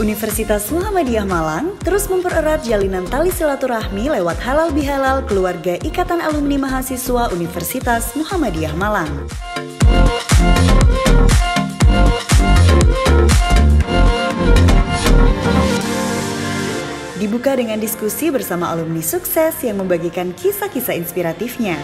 Universitas Muhammadiyah Malang terus mempererat jalinan tali silaturahmi lewat halal bihalal keluarga Ikatan Alumni Mahasiswa Universitas Muhammadiyah Malang. Dibuka dengan diskusi bersama alumni sukses yang membagikan kisah-kisah inspiratifnya.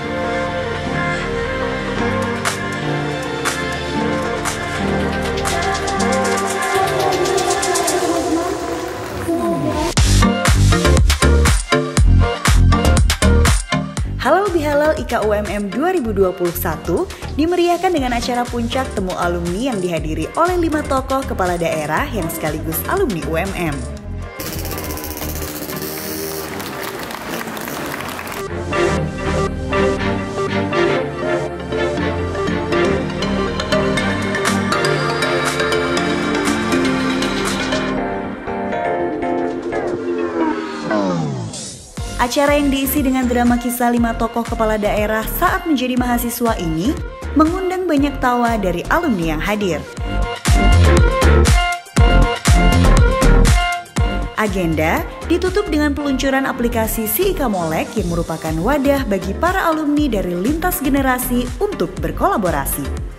Bihalal IKUMM 2021 dimeriahkan dengan acara puncak temu alumni yang dihadiri oleh lima tokoh kepala daerah yang sekaligus alumni UMM. Acara yang diisi dengan drama kisah lima tokoh kepala daerah saat menjadi mahasiswa ini mengundang banyak tawa dari alumni yang hadir. Agenda ditutup dengan peluncuran aplikasi Siika Molek yang merupakan wadah bagi para alumni dari lintas generasi untuk berkolaborasi.